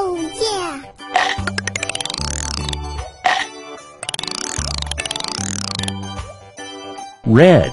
Oh yeah! red,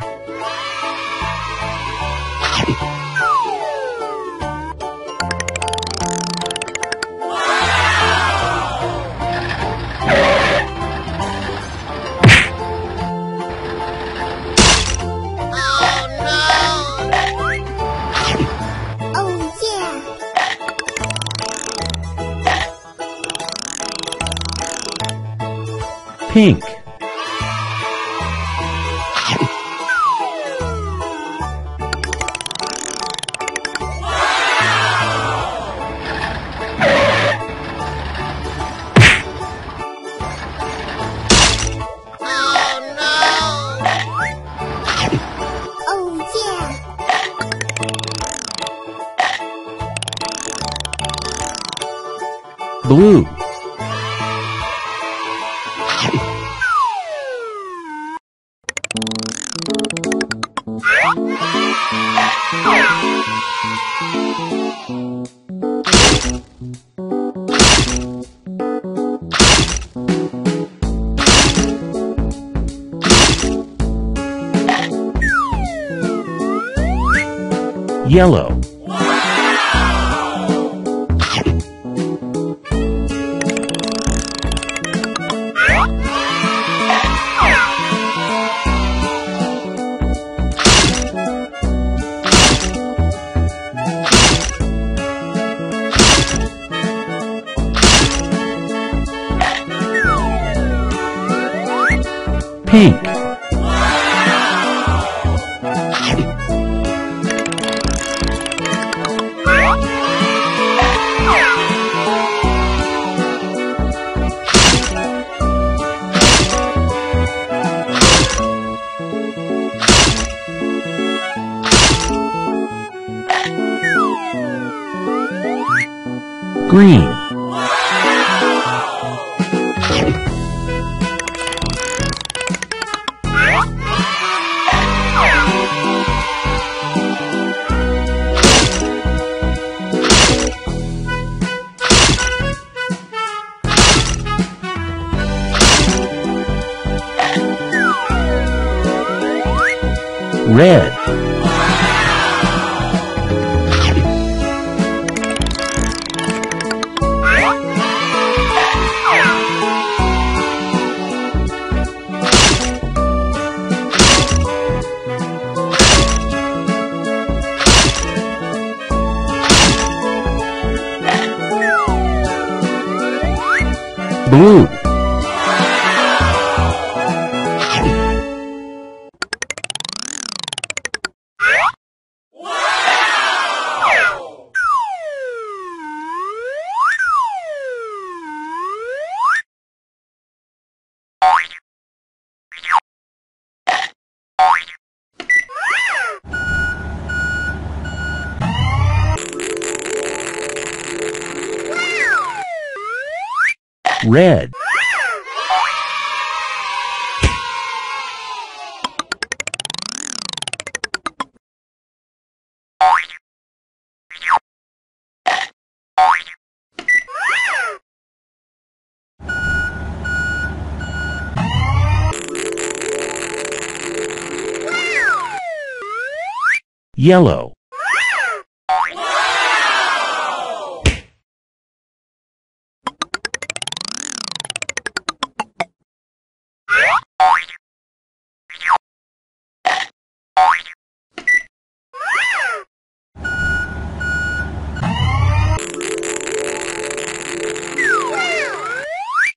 pink, Oh yeah! blue, yellow, pink, green, red, blue, Red. Yellow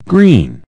Green.